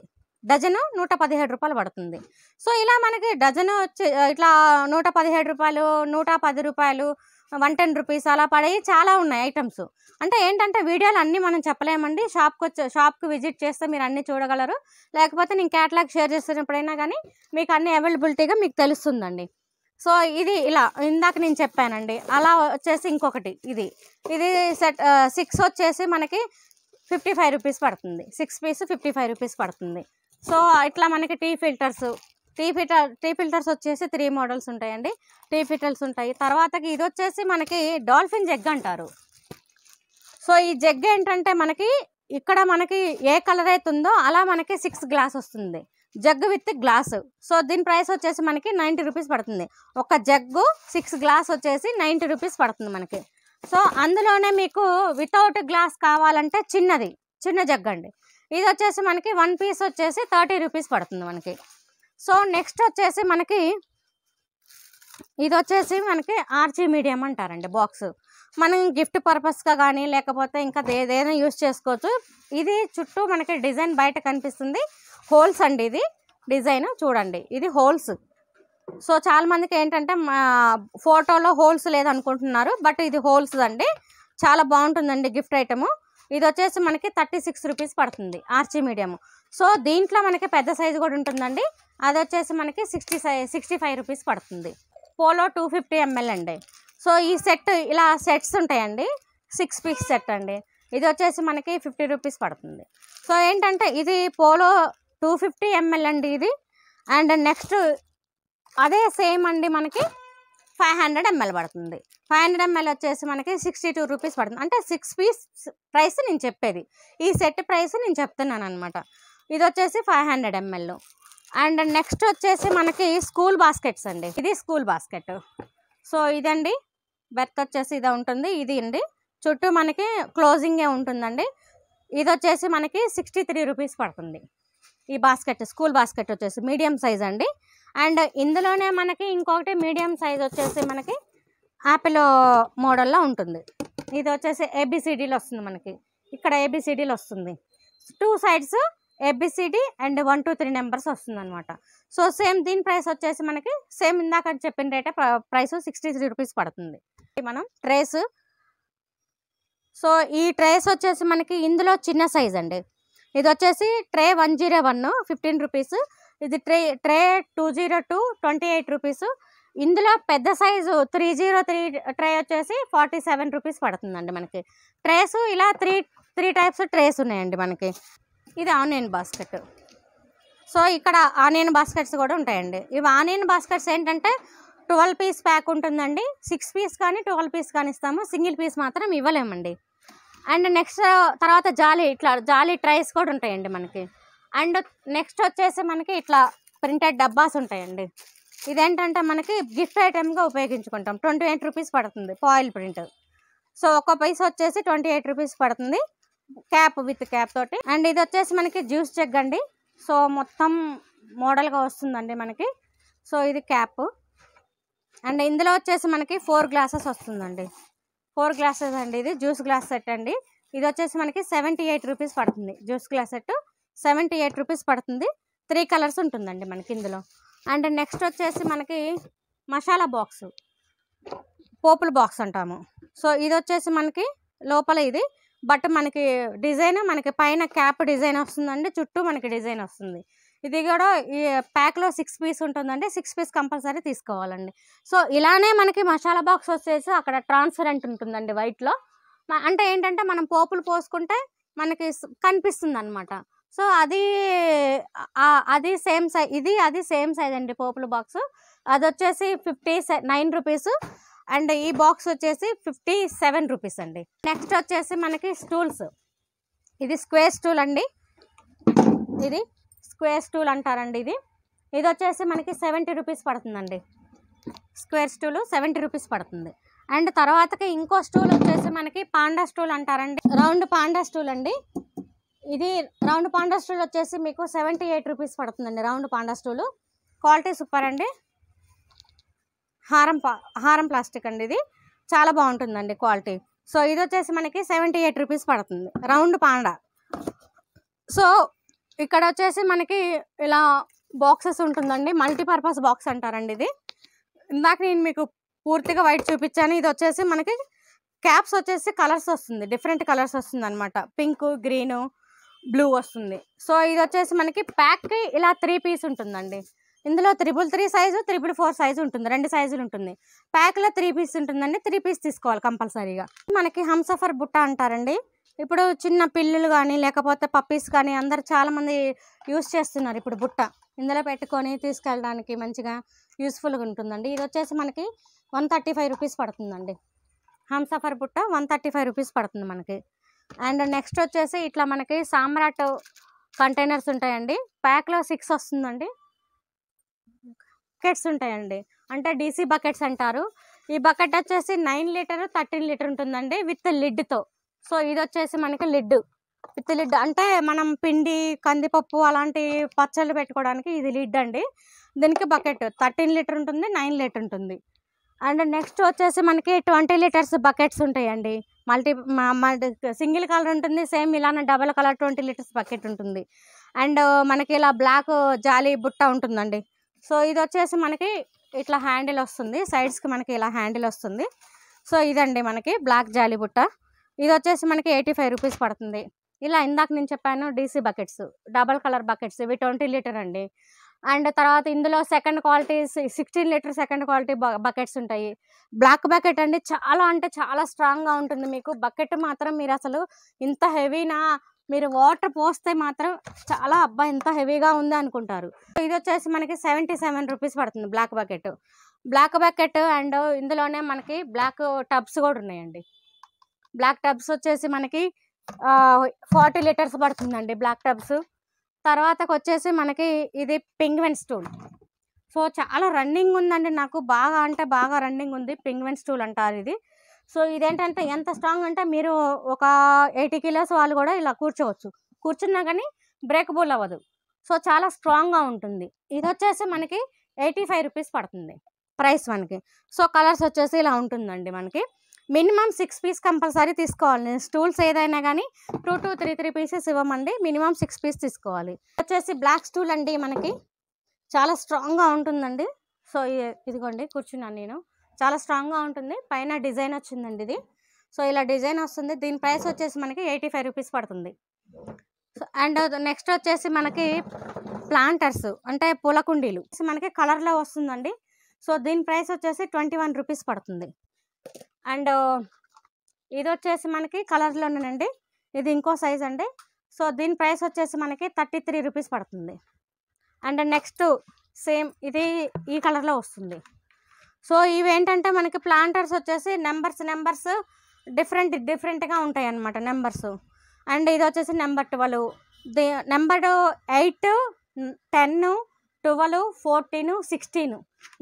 డజను నూట పదిహేడు రూపాయలు పడుతుంది. సో ఇలా మనకి డజను వచ్చి ఇట్లా నూట పదిహేడు రూపాయలు నూట పది రూపాయలు వన్ టెన్ రూపీస్ అలా పడేవి చాలా ఉన్నాయి ఐటమ్స్. అంటే ఏంటంటే వీడియోలు అన్నీ మనం చెప్పలేమండి. షాప్కి వచ్చి షాప్కి విజిట్ చేస్తే మీరు అన్నీ చూడగలరు. లేకపోతే నేను క్యాటలాగ్ షేర్ చేస్తున్నప్పుడైనా కానీ మీకు అన్ని అవైలబిలిటీగా మీకు తెలుస్తుందండి. సో ఇది ఇలా ఇందాక నేను చెప్పానండి. అలా వచ్చేసి ఇంకొకటి ఇది. ఇది సెట్ సిక్స్ వచ్చేసి మనకి ఫిఫ్టీ ఫైవ్ రూపీస్ పడుతుంది. Six piece fifty five rupees పడుతుంది. సో ఇట్లా మనకి tea filters tea filter tea filters వచ్చేసి త్రీ మోడల్స్ ఉంటాయండి. టీ ఫిల్టర్స్ ఉంటాయి. తర్వాతకి ఇది వచ్చేసి మనకి డాల్ఫిన్ జగ్ అంటారు. సో ఈ జగ్ ఏంటంటే మనకి ఇక్కడ మనకి ఏ కలర్ అయితే ఉందో అలా మనకి సిక్స్ గ్లాస్ వస్తుంది. Jug with glass. సో దీని ప్రైస్ వచ్చేసి మనకి నైంటీ రూపీస్ పడుతుంది. ఒక జగ్గు సిక్స్ గ్లాస్ వచ్చేసి నైంటీ రూపీస్ పడుతుంది మనకి. సో అందులోనే మీకు వితౌట్ గ్లాస్ కావాలంటే చిన్నది చిన్న జగ్ అండి. ఇది వచ్చేసి మనకి వన్ పీస్ వచ్చేసి థర్టీ రూపీస్ పడుతుంది మనకి. సో నెక్స్ట్ వచ్చేసి మనకి ఇది వచ్చేసి మనకి ఆర్జీ మీడియం అంటారండి బాక్స్. మనం గిఫ్ట్ పర్పస్గా కానీ లేకపోతే ఇంకా ఏదైనా యూస్ చేసుకోవచ్చు. ఇది చుట్టూ మనకి డిజైన్ బయట కనిపిస్తుంది. హోల్స్ అండి ఇది. డిజైన్ చూడండి. ఇది హోల్స్. సో చాలామందికి ఏంటంటే మా ఫోటోలో హోల్స్ లేదనుకుంటున్నారు బట్ ఇది హోల్స్ అండి. చాలా బాగుంటుందండి గిఫ్ట్ ఐటము. ఇది వచ్చేసి మనకి థర్టీ సిక్స్ రూపీస్ పడుతుంది ఆర్చీ మీడియం. సో దీంట్లో మనకి పెద్ద సైజు కూడా ఉంటుందండి. అది వచ్చేసి మనకి సిక్స్టీ సిక్స్టీ ఫైవ్ రూపీస్ పడుతుంది. పోలో టూ ఫిఫ్టీ ఎంఎల్ అండి. సో ఈ సెట్ ఇలా సెట్స్ ఉంటాయండి. సిక్స్ పీస్ సెట్ అండి. ఇది వచ్చేసి మనకి ఫిఫ్టీ రూపీస్ పడుతుంది. సో ఏంటంటే ఇది పోలో టూ ఫిఫ్టీ ఎంఎల్ అండి ఇది. అండ్ నెక్స్ట్ అదే సేమ్ అండి మనకి ఫైవ్ హండ్రెడ్ ఎంఎల్ పడుతుంది. ఫైవ్ హండ్రెడ్ ఎంఎల్ వచ్చేసి మనకి సిక్స్టీ టూ రూపీస్ పడుతుంది. అంటే సిక్స్ పీస్ ప్రైస్ నేను చెప్పేది. ఈ సెట్ ప్రైస్ నేను చెప్తున్నాను అనమాట ఇది వచ్చేసి five hundred ML. And next వచ్చేసి మనకి స్కూల్ బాస్కెట్స్ అండి. ఇది స్కూల్ బాస్కెట్. సో ఇదండి. బెర్త్ వచ్చేసి ఇది ఉంటుంది. ఇది అండి. చుట్టూ మనకి క్లోజింగే ఉంటుందండి. ఇది వచ్చేసి మనకి సిక్స్టీ త్రీ రూపీస్ పడుతుంది. ఈ బాస్కెట్ స్కూల్ బాస్కెట్ వచ్చేసి మీడియం సైజ్ అండి. అండ్ ఇందులోనే మనకి ఇంకొకటి మీడియం సైజ్ వచ్చేసి మనకి యాపిల్ మోడల్లో ఉంటుంది. ఇది వచ్చేసి ఏబిసిడీలు వస్తుంది మనకి. ఇక్కడ ఏబిసిడీలు వస్తుంది. Two sides ABCD and one two three numbers వస్తుంది అనమాట సో సేమ్ దీని ప్రైస్ వచ్చేసి మనకి సేమ్ ఇందాక చెప్పిన రేటే ప్రైస్ సిక్స్టీ త్రీ రూపీస్ పడుతుంది. మనం ట్రేస్ సో ఈ ట్రేస్ వచ్చేసి మనకి ఇందులో చిన్న సైజ్ అండి. ఇది వచ్చేసి tray one zero one fifteen rupees. ఇది tray tray two zero two twenty eight rupees. ఇందులో పెద్ద size three zero three tray వచ్చేసి ఫార్టీ సెవెన్ రూపీస్ పడుతుందండి మనకి. ట్రేస్ ఇలా త్రీ త్రీ టైప్స్ ట్రేస్ ఉన్నాయండి మనకి. ఇది ఆనియన్ బాస్కెట్. సో ఇక్కడ ఆనియన్ బాస్కెట్స్ కూడా ఉంటాయండి. ఇవి ఆనియన్ బాస్కెట్స్ ఏంటంటే ట్వెల్వ్ పీస్ ప్యాక్ ఉంటుందండి. సిక్స్ పీస్ కానీ ట్వెల్వ్ పీస్ కానీ ఇస్తాము. సింగిల్ పీస్ మాత్రం ఇవ్వలేమండి. అండ్ నెక్స్ట్ తర్వాత జాలీ ఇట్లా జాలీ ట్రైస్ కూడా ఉంటాయండి మనకి. అండ్ నెక్స్ట్ వచ్చేసి మనకి ఇట్లా ప్రింటెడ్ డబ్బాస్ ఉంటాయండి. ఇదేంటంటే మనకి గిఫ్ట్ ఐటెంగా ఉపయోగించుకుంటాం. ట్వంటీ ఎయిట్ రూపీస్ పడుతుంది పాయిల్ ప్రింట్. సో ఒక పైస్ వచ్చేసి ట్వంటీ ఎయిట్ రూపీస్ పడుతుంది. క్యాప్ విత్ క్యాప్ తోటి. అండ్ ఇది వచ్చేసి మనకి జ్యూస్ జగ్ అండి. సో మొత్తం మోడల్గా వస్తుందండి మనకి. సో ఇది క్యాప్. అండ్ ఇందులో వచ్చేసి మనకి ఫోర్ గ్లాసెస్ వస్తుందండి. ఫోర్ గ్లాసెస్ అండి ఇది జ్యూస్ గ్లాస్ సెట్ అండి. ఇది వచ్చేసి మనకి సెవెంటీ ఎయిట్ రూపీస్ పడుతుంది. Juice glass set seventy eight rupees పడుతుంది. త్రీ కలర్స్ ఉంటుందండి మనకి ఇందులో. అండ్ నెక్స్ట్ వచ్చేసి మనకి మసాలా బాక్స్ పోపుల బాక్స్ అంటాము. సో ఇది వచ్చేసి మనకి లోపల ఇది. బట్ మనకి డిజైన్ మనకి పైన క్యాప్ డిజైన్ వస్తుందండి చుట్టూ మనకి డిజైన్ వస్తుంది. ఇది కూడా ఈ ప్యాక్లో సిక్స్ పీస్ ఉంటుందండి. సిక్స్ పీస్ కంపల్సరీ తీసుకోవాలండి. సో ఇలానే మనకి మసాలా బాక్స్ వచ్చేసి అక్కడ ట్రాన్స్పరెంట్ ఉంటుందండి వైట్లో. అంటే ఏంటంటే మనం పోపులు పోసుకుంటే మనకి కనిపిస్తుంది అనమాట సో అది అది సేమ్ సైజ్ ఇది అది సేమ్ సైజ్ అండి పోపుల బాక్స్. అది వచ్చేసి ఫిఫ్టీ నైన్ రూపీస్. అండ్ ఈ బాక్స్ వచ్చేసి ఫిఫ్టీ సెవెన్ రూపీస్ అండి. నెక్స్ట్ వచ్చేసి మనకి స్టూల్స్. ఇది స్క్వేర్ స్టూల్ అండి. ఇది స్క్వేర్ స్టూల్ అంటారండి ఇది. ఇది వచ్చేసి మనకి సెవెంటీ రూపీస్ పడుతుందండి. స్క్వేర్ స్టూలు సెవెంటీ రూపీస్ పడుతుంది. అండ్ తర్వాతకి ఇంకో స్టూల్ వచ్చేసి మనకి పాండా స్టూల్ అంటారండి. రౌండ్ పాండా స్టూల్ అండి. ఇది రౌండ్ పాండా స్టూల్ వచ్చేసి మీకు సెవెంటీ ఎయిట్ రూపీస్ పడుతుందండి round panda stool. Quality super అండి. హారం పా హారం ప్లాస్టిక్ అండి ఇది. చాలా బాగుంటుందండి క్వాలిటీ. సో ఇది వచ్చేసి మనకి సెవెంటీ ఎయిట్ రూపీస్ పడుతుంది. Round panda. సో ఇక్కడ వచ్చేసి మనకి ఇలా బాక్సెస్ ఉంటుందండి. మల్టీపర్పస్ బాక్స్ అంటారండి ఇది. ఇందాక నేను మీకు పూర్తిగా వైట్ చూపించాను. ఇది వచ్చేసి మనకి క్యాప్స్ వచ్చేసి కలర్స్ వస్తుంది. డిఫరెంట్ కలర్స్ వస్తుంది అనమాట పింక్ గ్రీన్ బ్లూ వస్తుంది. సో ఇది వచ్చేసి మనకి ప్యాక్కి ఇలా త్రీ పీస్ ఉంటుందండి. ఇందులో triple three size triple four size ఉంటుంది. రెండు సైజులు ఉంటుంది. ప్యాక్లో త్రీ పీస్ ఉంటుందండి. త్రీ పీస్ తీసుకోవాలి కంపల్సరీగా. మనకి హంసఫర్ బుట్ట అంటారండి. ఇప్పుడు చిన్న పిల్లులు కానీ లేకపోతే పప్పీస్ కానీ అందరు చాలామంది యూస్ చేస్తున్నారు ఇప్పుడు బుట్ట. ఇందులో పెట్టుకొని తీసుకెళ్ళడానికి మంచిగా యూస్ఫుల్గా ఉంటుందండి. ఇది వచ్చేసి మనకి వన్ థర్టీ ఫైవ్ రూపీస్ పడుతుందండి. హంసఫర్ బుట్ట వన్ థర్టీ ఫైవ్ రూపీస్ పడుతుంది మనకి. అండ్ నెక్స్ట్ వచ్చేసి ఇట్లా మనకి సామ్రాట్ కంటైనర్స్ ఉంటాయండి. ప్యాక్లో సిక్స్ వస్తుందండి. బకెట్స్ ఉంటాయండి. అంటే డీసీ బకెట్స్ అంటారు. ఈ బకెట్ వచ్చేసి నైన్ లీటర్ థర్టీన్ లీటర్ ఉంటుందండి విత్ లిడ్తో సో ఇది వచ్చేసి మనకి లిడ్. With lid. అంటే మనం పిండి కందిపప్పు అలాంటి పచ్చళ్ళు పెట్టుకోవడానికి ఇది లిడ్ అండి. దీనికి బకెట్ థర్టీన్ లీటర్ ఉంటుంది నైన్ లీటర్ ఉంటుంది. అండ్ నెక్స్ట్ వచ్చేసి మనకి ట్వంటీ లీటర్స్ బకెట్స్ ఉంటాయండి. మల్టీ సింగిల్ కలర్ ఉంటుంది సేమ్ ఇలానే double colour twenty litres bucket ఉంటుంది. అండ్ మనకి ఇలా బ్లాక్ జాలి బుట్ట ఉంటుందండి. సో ఇది వచ్చేసి మనకి ఇట్లా హ్యాండిల్ వస్తుంది. సైడ్స్కి మనకి ఇలా హ్యాండిల్ వస్తుంది. సో ఇదండి మనకి బ్లాక్ జాలి బుట్ట. ఇది వచ్చేసి మనకి ఎయిటీ ఫైవ్ రూపీస్ పడుతుంది. ఇలా ఇందాక నేను చెప్పాను DC buckets double colour buckets ఇవి ట్వంటీ లీటర్ అండి. అండ్ తర్వాత ఇందులో second quality sixteen litre second quality buckets ఉంటాయి. బ్లాక్ బకెట్ అండి చాలా అంటే చాలా స్ట్రాంగ్గా ఉంటుంది మీకు. బకెట్ మాత్రం మీరు అసలు ఇంత హెవీనా మీరు వాటర్ పోస్తే మాత్రం చాలా అబ్బా ఎంత హెవీగా ఉంది అనుకుంటారు. ఇది వచ్చేసి మనకి సెవెంటీ సెవెన్ రూపీస్ పడుతుంది black bucket black bucket and ఇందులోనే మనకి బ్లాక్ టబ్స్ కూడా ఉన్నాయండి. బ్లాక్ టబ్స్ వచ్చేసి మనకి ఫార్టీ లీటర్స్ పడుతుందండి బ్లాక్ టబ్స్ తర్వాతకు వచ్చేసి మనకి ఇది పింగ్వెన్ స్టూల్ సో చాలా రన్నింగ్ ఉందండి నాకు. బాగా అంటే బాగా రన్నింగ్ ఉంది పింగ్వెన్ స్టూల్ అంటారు ఇది. సో ఇదేంటంటే ఎంత స్ట్రాంగ్ అంటే మీరు ఒక ఎయిటీ కిలోస్ వాళ్ళు కూడా ఇలా కూర్చోవచ్చు. కూర్చున్నా కానీ బ్రేకబుల్ అవ్వదు. సో చాలా స్ట్రాంగ్గా ఉంటుంది. ఇది వచ్చేసి మనకి ఎయిటీ ఫైవ్ రూపీస్ పడుతుంది. ప్రైస్ మనకి. సో కలర్స్ వచ్చేసి ఇలా ఉంటుందండి మనకి. మినిమం సిక్స్ పీస్ కంపల్సరీ తీసుకోవాలి. స్టూల్స్ ఏదైనా కానీ two two three three pieces ఇవ్వమండి. Minimum six piece తీసుకోవాలి. వచ్చేసి బ్లాక్ స్టూల్ అండి మనకి. చాలా స్ట్రాంగ్గా ఉంటుందండి. సో ఇదిగోండి కూర్చున్నాను నేను. చాలా స్ట్రాంగ్గా ఉంటుంది. పైన డిజైన్ వచ్చిందండి ఇది. సో ఇలా డిజైన్ వస్తుంది. దీని ప్రైస్ వచ్చేసి మనకి eighty five rupees and next next వచ్చేసి మనకి ప్లాంటర్స్ అంటే పూల కుండీలు. మనకి కలర్లో వస్తుందండి. సో దీని ప్రైస్ వచ్చేసి ట్వంటీ వన్ రూపీస్ పడుతుంది. అండ్ ఇది వచ్చేసి మనకి కలర్లోనేనండి. ఇది ఇంకో సైజ్ అండి. సో దీని ప్రైస్ వచ్చేసి మనకి థర్టీ త్రీ రూపీస్ పడుతుంది. అండ్ నెక్స్ట్ సేమ్ ఇది ఈ కలర్లో వస్తుంది. సో ఇవేంటంటే మనకి ప్లాంటర్స్ వచ్చేసి నెంబర్స్ నెంబర్స్ డిఫరెంట్ డిఫరెంట్గా ఉంటాయి అన్నమాట నెంబర్స్. అండ్ ఇది వచ్చేసి number twelve. The number eight ten twelve fourteen sixteen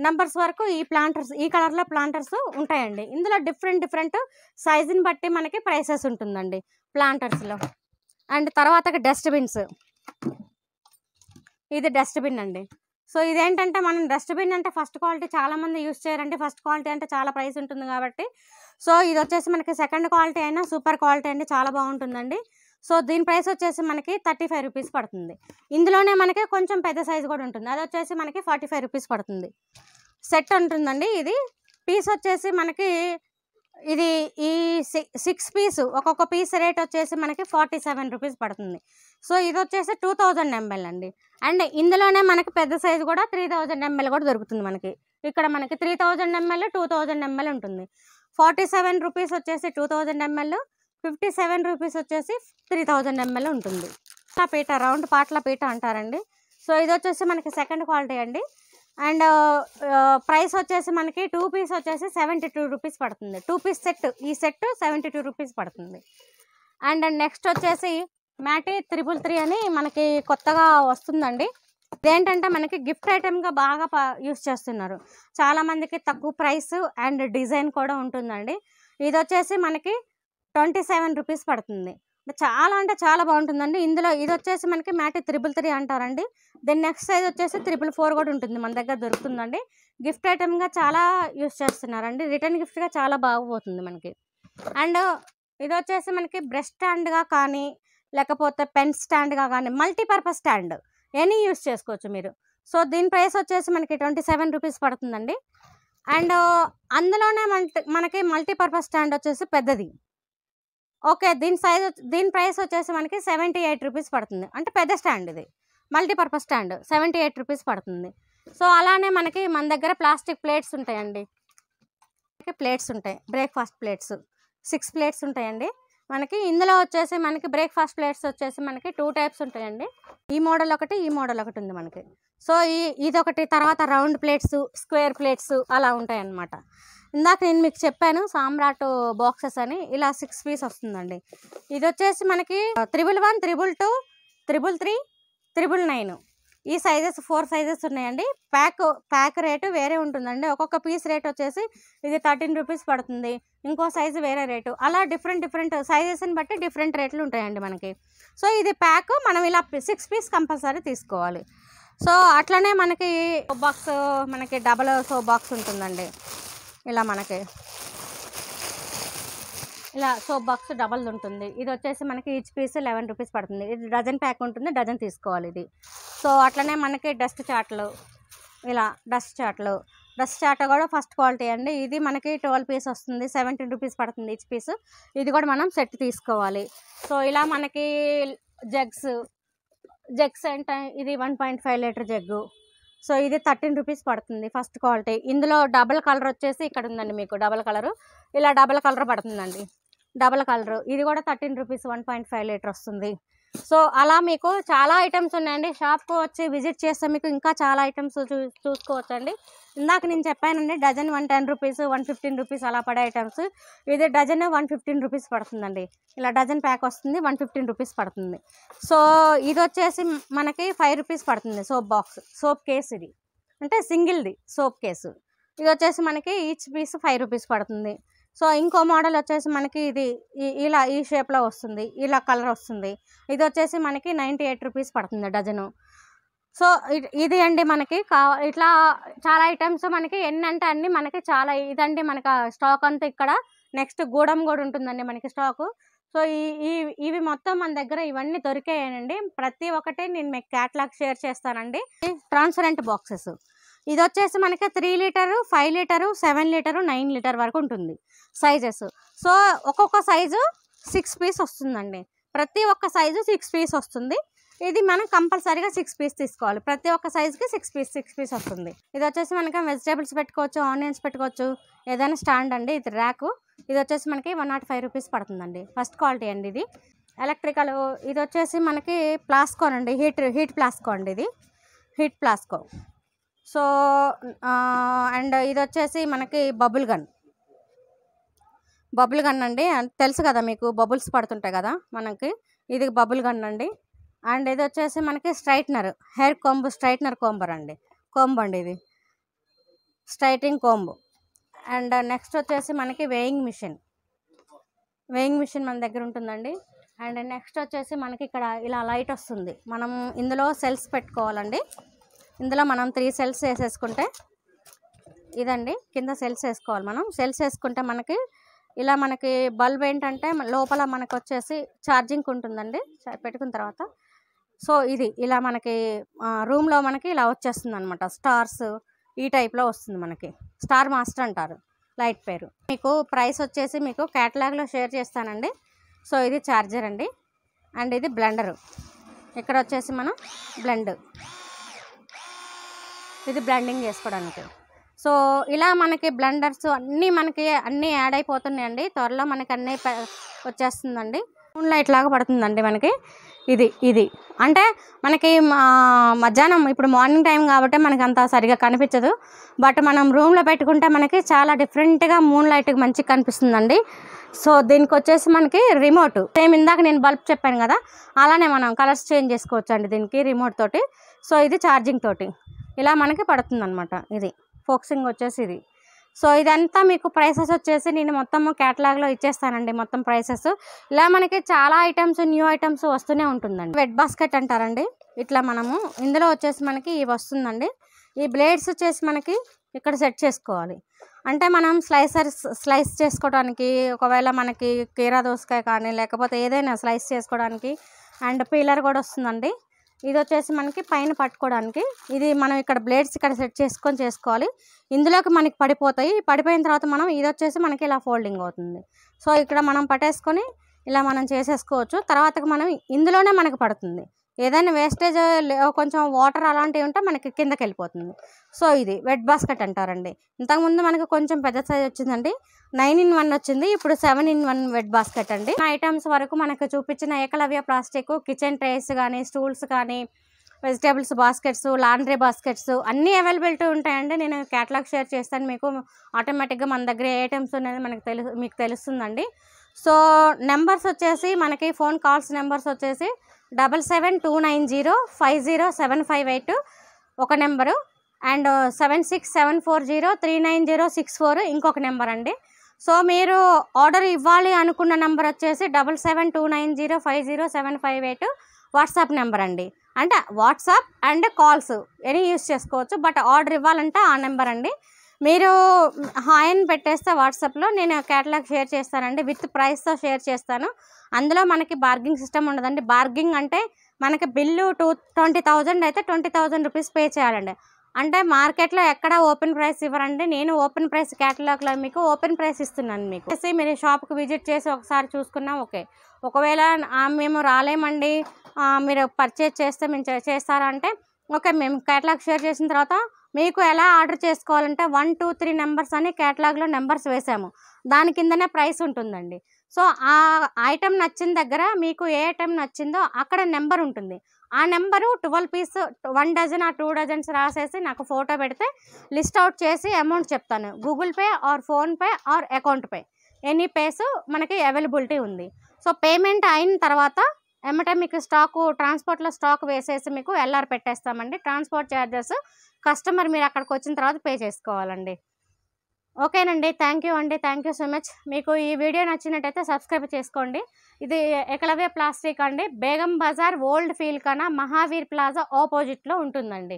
numbers వరకు ఈ ప్లాంటర్స్ ఈ కలర్లో ప్లాంటర్స్ ఉంటాయండి. ఇందులో డిఫరెంట్ డిఫరెంట్ సైజుని బట్టి మనకి ప్రైసెస్ ఉంటుందండి ప్లాంటర్స్లో. అండ్ తర్వాత డస్ట్బిన్స్. ఇది డస్ట్బిన్ అండి. సో ఇదేంటంటే మనం డస్ట్బిన్ అంటే ఫస్ట్ క్వాలిటీ చాలామంది యూజ్ యూస్ చేయరండి. ఫస్ట్ క్వాలిటీ అంటే చాలా ప్రైస్ ఉంటుంది కాబట్టి. సో ఇది వచ్చేసి మనకి సెకండ్ క్వాలిటీ అయినా సూపర్ క్వాలిటీ అండి. చాలా బాగుంటుందండి. సో దీని ప్రైస్ వచ్చేసి మనకి థర్టీ ఫైవ్ రూపీస్ పడుతుంది. ఇందులోనే మనకి కొంచెం పెద్ద సైజు కూడా ఉంటుంది. అది వచ్చేసి మనకి ఫార్టీ ఫైవ్ రూపీస్ పడుతుంది. సెట్ ఉంటుందండి ఇది. పీస్ వచ్చేసి మనకి ఇది ఈ సిక్స్ పీస్ ఒక్కొక్క పీస్ రేట్ వచ్చేసి మనకి ఫార్టీ సెవెన్ రూపీస్ పడుతుంది. సో ఇది వచ్చేసి టూ థౌజండ్ ఎంఎల్ అండి. అండ్ ఇందులోనే మనకి పెద్ద సైజు కూడా త్రీ థౌజండ్ ఎంఎల్ కూడా దొరుకుతుంది మనకి. ఇక్కడ మనకి three thousand ML two thousand ML ఉంటుంది. ఫార్టీ సెవెన్ రూపీస్ వచ్చేసి two thousand ML fifty seven rupees వచ్చేసి త్రీ థౌజండ్ ఎంఎల్ ఉంటుంది. పీట రౌండ్ పాట్ల పీట అంటారండి. సో ఇది వచ్చేసి మనకి సెకండ్ క్వాలిటీ అండి. అండ్ ప్రైస్ వచ్చేసి మనకి టూ పీస్ వచ్చేసి సెవెంటీ టూ రూపీస్ పడుతుంది. టూ పీస్ సెట్ ఈ సెట్ సెవెంటీ టూ రూపీస్ పడుతుంది. అండ్ నెక్స్ట్ వచ్చేసి మ్యాటీ త్రిపుల్ త్రీ అని మనకి కొత్తగా వస్తుందండి. ఇదేంటంటే మనకి గిఫ్ట్ ఐటెంగా బాగా యూస్ చేస్తున్నారు. చాలామందికి తక్కువ ప్రైస్ అండ్ డిజైన్ కూడా ఉంటుందండి. ఇది వచ్చేసి మనకి ట్వంటీ సెవెన్ రూపీస్ పడుతుంది. చాలా అంటే చాలా బాగుంటుందండి. ఇందులో ఇది వచ్చేసి మనకి మ్యాట్ త్రిబుల్ త్రీ అంటారండి. దెన్ నెక్స్ట్ సైజ్ వచ్చేసి త్రిబుల్ ఫోర్ కూడా ఉంటుంది మన దగ్గర దొరుకుతుందండి. గిఫ్ట్ ఐటెంగా చాలా యూస్ చేస్తున్నారండి. రిటర్న్ గిఫ్ట్గా చాలా బాగుపోతుంది మనకి. అండ్ ఇది వచ్చేసి మనకి బ్రష్ స్టాండ్గా కానీ లేకపోతే పెన్ స్టాండ్గా కానీ మల్టీపర్పస్ స్టాండ్ ఎనీ యూస్ చేసుకోవచ్చు మీరు. సో దీని ప్రైస్ వచ్చేసి మనకి ట్వంటీ సెవెన్ రూపీస్ పడుతుందండి. అండ్ అందులోనే మల్టీ మనకి మల్టీపర్పస్ స్టాండ్ వచ్చేసి పెద్దది. ఓకే దీని సైజ్ దీని ప్రైస్ వచ్చేసి మనకి సెవెంటీ ఎయిట్ రూపీస్ పడుతుంది. అంటే పెద్ద స్టాండ్ ఇది. Multipurpose stand. Seventy eight rupees పడుతుంది. సో అలానే మనకి మన దగ్గర ప్లాస్టిక్ ప్లేట్స్ ఉంటాయండి. ప్లేట్స్ ఉంటాయి. Breakfast plates. సిక్స్ ప్లేట్స్ ఉంటాయండి. మనకి ఇందులో వచ్చేసి మనకి బ్రేక్ఫాస్ట్ ప్లేట్స్ వచ్చేసి మనకి టూ టైప్స్ ఉంటాయండి. ఈ మోడల్ ఒకటి ఈ మోడల్ ఒకటి ఉంది మనకి. సో ఈ ఇదొకటి తర్వాత రౌండ్ ప్లేట్స్ స్క్వేర్ ప్లేట్స్ అలా ఉంటాయి అన్నమాట ఇందాక నేను మీకు చెప్పాను సామ్రాట్ బాక్సెస్ అని. ఇలా సిక్స్ పీస్ వస్తుందండి. ఇది వచ్చేసి మనకి triple one triple two triple three triple nine. ఈ సైజెస్ ఫోర్ సైజెస్ ఉన్నాయండి. ప్యాక్ ప్యాక్ రేటు వేరే ఉంటుందండి. ఒక్కొక్క పీస్ రేట్ వచ్చేసి ఇది థర్టీన్ రూపీస్ పడుతుంది. ఇంకో సైజు వేరే రేటు. అలా డిఫరెంట్ డిఫరెంట్ సైజెస్ని బట్టి డిఫరెంట్ రేట్లు ఉంటాయండి మనకి. సో ఇది ప్యాక్ మనం ఇలా సిక్స్ పీస్ కంపల్సరీ తీసుకోవాలి. సో అట్లనే మనకి బాక్స్ మనకి డబల్ సో బాక్స్ ఉంటుందండి. ఇలా మనకి. ఇలా సోప్ బాక్స్ డబల్ ఉంటుంది. ఇది వచ్చేసి మనకి ఈచ్ పీస్ లెవెన్ రూపీస్ పడుతుంది. ఇది డజన్ ప్యాక్ ఉంటుంది. డజన్ తీసుకోవాలి ఇది. సో అట్లనే మనకి డస్ట్ చాట్లు ఇలా డస్ట్ చాట్లు డస్ట్ చాట కూడా ఫస్ట్ క్వాలిటీ అండి. ఇది మనకి ట్వెల్వ్ పీస్ వస్తుంది. సెవెంటీన్ రూపీస్ పడుతుంది ఈచ్ పీస్ ఇది కూడా మనం సెట్ తీసుకోవాలి. సో ఇలా మనకి జగ్స్ జగ్స్ అంటే ఇది one point five litre jug so ఇది థర్టీన్ రూపీస్ పడుతుంది ఫస్ట్ క్వాలిటీ. ఇందులో డబల్ కలర్ వచ్చేసి ఇక్కడ ఉందండి మీకు డబల్ కలరు. ఇలా డబల్ కలర్ పడుతుందండి. Double colour. ఇది కూడా thirteen rupees one point five litre వస్తుంది. సో అలా మీకు చాలా ఐటమ్స్ ఉన్నాయండి. షాప్కి వచ్చి విజిట్ చేస్తే మీకు ఇంకా చాలా ఐటమ్స్ చూ చూసుకోవచ్చండి. ఇందాక నేను చెప్పానండి dozen one ten rupees one fifteen rupees అలా పడే ఐటమ్స్. ఇది డజన్ వన్ ఫిఫ్టీన్ రూపీస్ పడుతుందండి. ఇలా డజన్ ప్యాక్ వస్తుంది వన్ ఫిఫ్టీన్ రూపీస్ పడుతుంది. సో ఇది వచ్చేసి మనకి ఫైవ్ రూపీస్ పడుతుంది సోప్ బాక్స్ సోప్ కేస్ ఇది. అంటే సింగిల్ది సోప్ కేసు. ఇది వచ్చేసి మనకి ఈచ్ పీస్ ఫైవ్ రూపీస్ పడుతుంది. సో ఇంకో మోడల్ వచ్చేసి మనకి ఇది ఇలా ఈ షేప్లో వస్తుంది ఇలా కలర్ వస్తుంది. ఇది వచ్చేసి మనకి నైంటీ ఎయిట్ రూపీస్ పడుతుంది డజను. సో ఇది అండి మనకి కా ఇట్లా చాలా ఐటమ్స్ మనకి ఎన్ని అంటే అన్ని మనకి చాలా ఇదండి మనకి స్టాక్ అంతా ఇక్కడ. నెక్స్ట్ గూడెం కూడా ఉంటుందండి మనకి స్టాకు సో ఈ ఈ ఇవి మొత్తం మన దగ్గర ఇవన్నీ దొరికాయండి ప్రతి ఒక్కటి నేను మీకు క్యాట్లాగ్ షేర్ చేస్తానండి. ట్రాన్స్పరెంట్ బాక్సెస్ ఇది వచ్చేసి మనకి three litre five litre seven litre nine litre వరకు ఉంటుంది సైజెస్. సో ఒక్కొక్క సైజు సిక్స్ పీస్ వస్తుందండి. ప్రతి ఒక్క సైజు సిక్స్ పీస్ వస్తుంది. ఇది మనం కంపల్సరీగా సిక్స్ పీస్ తీసుకోవాలి. ప్రతి ఒక్క సైజుకి సిక్స్ పీస్ సిక్స్ పీస్ వస్తుంది. ఇది వచ్చేసి మనకి వెజిటేబుల్స్ పెట్టుకోవచ్చు ఆనియన్స్ పెట్టుకోవచ్చు ఏదైనా స్టాండ్ అండి ఇది ర్యాకు. ఇది వచ్చేసి మనకి వన్ నాట్ ఫైవ్ రూపీస్ పడుతుందండి. ఫస్ట్ క్వాలిటీ అండి ఇది. ఎలక్ట్రికల్ ఇది వచ్చేసి మనకి ప్లాస్కో అండి హీట్ హీట్ ప్లాస్కో అండి ఇది. హీట్ ప్లాస్కో. సో అండ్ ఇది వచ్చేసి మనకి బబుల్ గన్. బబుల్ గన్ అండి. తెలుసు కదా మీకు బబుల్స్ పడుతుంటాయి కదా మనకి. ఇది బబుల్ గన్ అండి. అండ్ ఇది వచ్చేసి మనకి straightener hair comb straightener comber అండి. కొంబు అండి ఇది. స్ట్రైటింగ్ కోంబు. అండ్ నెక్స్ట్ వచ్చేసి మనకి వేయింగ్ మిషన్. వేయింగ్ మిషన్ మన దగ్గర ఉంటుందండి. అండ్ నెక్స్ట్ వచ్చేసి మనకి ఇక్కడ ఇలా లైట్ వస్తుంది. మనం ఇందులో సెల్స్ పెట్టుకోవాలండి. ఇందులో మనం త్రీ సెల్స్ వేసేసుకుంటే ఇదండి. కింద సెల్స్ వేసుకోవాలి మనం. సెల్స్ వేసుకుంటే మనకి ఇలా మనకి బల్బ్ ఏంటంటే లోపల మనకు వచ్చేసి ఛార్జింగ్ ఉంటుందండి. పెట్టుకున్న తర్వాత. సో ఇది ఇలా మనకి రూమ్లో మనకి ఇలా వచ్చేస్తుంది అనమాట స్టార్స్ ఈ టైప్లో వస్తుంది మనకి. స్టార్ మాస్టర్ అంటారు. లైట్ పేరు. మీకు ప్రైస్ వచ్చేసి మీకు క్యాటలాగ్లో షేర్ చేస్తానండి. సో ఇది ఛార్జర్ అండి. అండ్ ఇది బ్లెండరు ఇక్కడ వచ్చేసి మనం బ్లెండ్ ఇది బ్లెండింగ్ చేసుకోవడానికి. సో ఇలా మనకి బ్లెండర్స్ అన్నీ మనకి అన్నీ యాడ్ అయిపోతున్నాయండి. త్వరలో మనకి అన్నీ వచ్చేస్తుందండి. మూన్ లైట్ లాగా పడుతుందండి మనకి. ఇది ఇది. అంటే మనకి మా- మధ్యాహ్నం ఇప్పుడు మార్నింగ్ టైం కాబట్టి మనకి అంత సరిగా కనిపించదు. బట్ మనం రూమ్లో పెట్టుకుంటే మనకి చాలా డిఫరెంట్గా మూన్ లైట్ మంచిగా కనిపిస్తుందండి. సో దీనికి వచ్చేసి మనకి రిమోట్ సేమ్ ఇందాక నేను బల్బ్ చెప్పాను కదా. అలానే మనం కలర్స్ చేంజ్ చేసుకోవచ్చు అండి దీనికి రిమోట్ తోటి. సో ఇది ఛార్జింగ్ తోటి. ఇలా మనకి పడుతుంది అనమాట ఇది. ఫోక్సింగ్ వచ్చేసి ఇది. సో ఇదంతా మీకు ప్రైసెస్ వచ్చేసి నేను మొత్తం క్యాటలాగ్లో ఇచ్చేస్తానండి మొత్తం ప్రైసెస్. ఇలా మనకి చాలా ఐటమ్స్ న్యూ ఐటమ్స్ వస్తూనే ఉంటుందండి. వెట్ బాస్కెట్ అంటారండి. ఇట్లా మనము ఇందులో వచ్చేసి మనకి ఇవి వస్తుందండి. ఈ బ్లేడ్స్ వచ్చేసి మనకి ఇక్కడ సెట్ చేసుకోవాలి. అంటే మనం స్లైసర్ స్లైస్ చేసుకోవడానికి ఒకవేళ మనకి కీరా దోసకాయ కానీ లేకపోతే ఏదైనా స్లైస్ చేసుకోవడానికి అండ్ పీలర్ కూడా వస్తుందండి. ఇది వచ్చేసి మనకి పైన పట్టుకోవడానికి. ఇది మనం ఇక్కడ బ్లేడ్స్ ఇక్కడ సెట్ చేసుకొని చేసుకోవాలి. ఇందులోకి మనకి పడిపోతాయి. పడిపోయిన తర్వాత మనం ఇది వచ్చేసి మనకి ఇలా ఫోల్డింగ్ అవుతుంది. సో ఇక్కడ మనం పట్టేసుకొని ఇలా మనం చేసేసుకోవచ్చు. తర్వాతకి మనం ఇందులోనే మనకి పడుతుంది. ఏదైనా వేస్టేజ్ కొంచెం వాటర్ అలాంటివి ఉంటే మనకి కిందకి వెళ్ళిపోతుంది సో ఇది వెట్ బాస్కెట్ అంటారండి. ఇంతకుముందు మనకి కొంచెం పెద్ద సైజ్ వచ్చిందండి. నైన్ ఇన్ వన్ వచ్చింది. ఇప్పుడు seven in one wet basket అండి. ఐటమ్స్ వరకు మనకు చూపించిన ఏకలవ్య ప్లాస్టిక్ కిచెన్ ట్రేస్ కానీ స్టూల్స్ కానీ వెజిటేబుల్స్ బాస్కెట్స్ లాండ్రీ బాస్కెట్స్ అన్నీ అవైలబిలిటీ ఉంటాయండి. నేను క్యాటలాగ్ షేర్ చేస్తాను. మీకు ఆటోమేటిక్గా మన దగ్గర ఏ ఐటమ్స్ అనేది మనకు తెలుసు మీకు తెలుస్తుందండి. సో నెంబర్స్ వచ్చేసి మనకి ఫోన్ కాల్స్ నెంబర్స్ వచ్చేసి double seven two nine zero five zero seven five eight ఒక number. And seven six seven four zero three nine zero six four ఇంకొక నెంబర్ అండి. సో మీరు ఆర్డర్ ఇవ్వాలి అనుకున్న నెంబర్ వచ్చేసి double seven two nine zero five zero seven five eight WhatsApp number అండి. అంటే WhatsApp and calls any use చేసుకోవచ్చు but order ఇవ్వాలంటే ఆ నెంబర్ అండి. మీరు హాయ్ అని పెట్టేస్తే వాట్సాప్లో నేను క్యాటలాగ్ షేర్ చేస్తానండి విత్ ప్రైస్తో షేర్ చేస్తాను. అందులో మనకి బార్గింగ్ సిస్టమ్ ఉండదండి. బార్గింగ్ అంటే మనకి బిల్లు టూ ట్వంటీ థౌజండ్ అయితే ట్వంటీ థౌజండ్ రూపీస్ పే చేయాలండి. అంటే మార్కెట్లో ఎక్కడ ఓపెన్ ప్రైస్ ఇవ్వరండి. నేను ఓపెన్ ప్రైస్ క్యాటలాగ్లో మీకు ఓపెన్ ప్రైస్ ఇస్తున్నాను మీకు. చేసి మీరు షాప్కి విజిట్ చేసి ఒకసారి చూసుకున్నా ఓకే. ఒకవేళ మేము రాలేమండి మీరు పర్చేజ్ చేస్తే మేము చే- చేస్తారా అంటే ఓకే మేము క్యాటలాగ్ షేర్ చేసిన తర్వాత మీకు ఎలా ఆర్డర్ చేసుకోవాలంటే వన్ టూ త్రీ నెంబర్స్ అని కేటలాగ్లో నెంబర్స్ వేసాము. దాని కిందనే ప్రైస్ ఉంటుందండి. సో ఆ ఐటెం నచ్చిన దగ్గర మీకు ఏ ఐటెం నచ్చిందో అక్కడ నెంబర్ ఉంటుంది. ఆ number twelve piece one dozen ఆ టూ డజన్స్ రాసేసి నాకు ఫోటో పెడితే లిస్ట్ అవుట్ చేసి అమౌంట్ చెప్తాను. Google Pay or PhonePe or account pay. Any pays మనకి అవైలబిలిటీ ఉంది. సో పేమెంట్ అయిన తర్వాత ఎమ్మటే మీకు స్టాకు ట్రాన్స్పోర్ట్లో స్టాక్ వేసేసి మీకు ఎల్ఆర్ పెట్టేస్తామండి. ట్రాన్స్పోర్ట్ ఛార్జెస్ కస్టమర్ మీరు అక్కడికి వచ్చిన తర్వాత పే చేసుకోవాలండి. ఓకేనండి. థ్యాంక్ యూ అండి. Thank you so much. మీకు ఈ వీడియో నచ్చినట్టయితే సబ్స్క్రైబ్ చేసుకోండి. ఇది ఎకలవ్య ప్లాస్టిక్ అండి. బేగం బజార్ ఓల్డ్ ఫీల్ కన్నా మహావీర్ ప్లాజా ఆపోజిట్లో ఉంటుందండి.